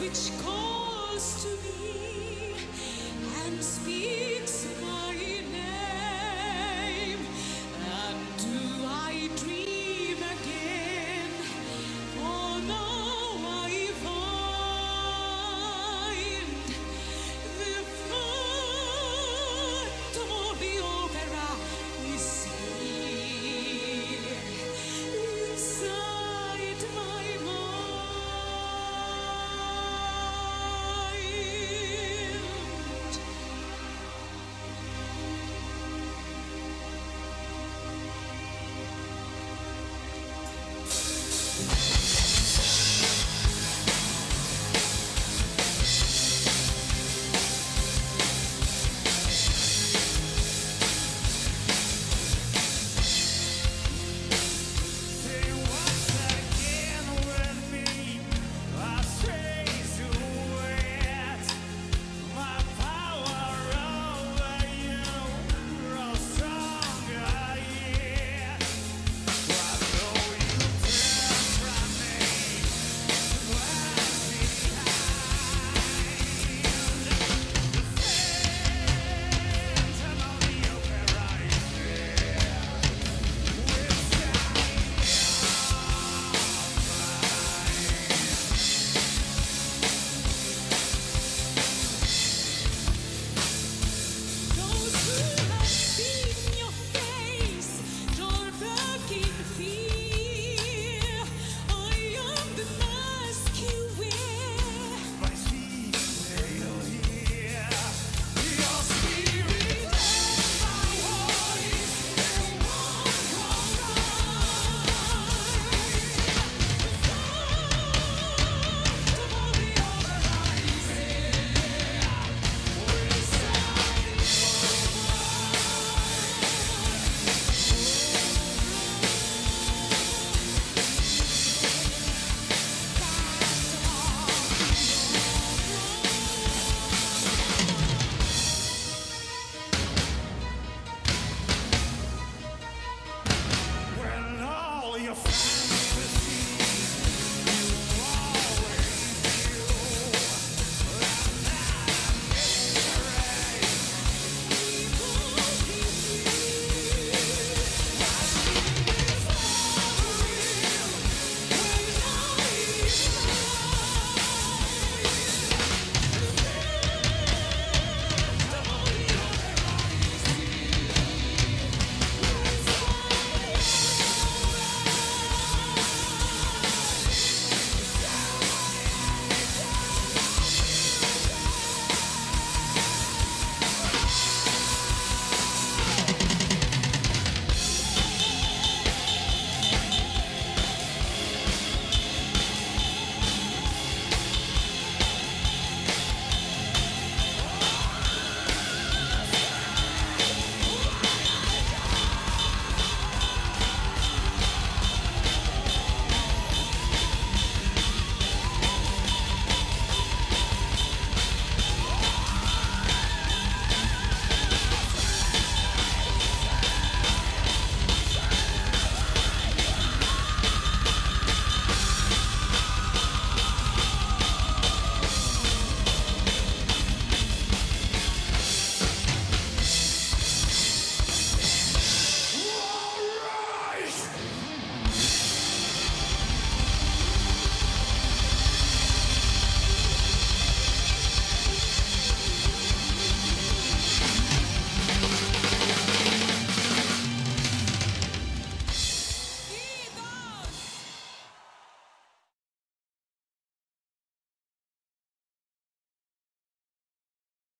which calls to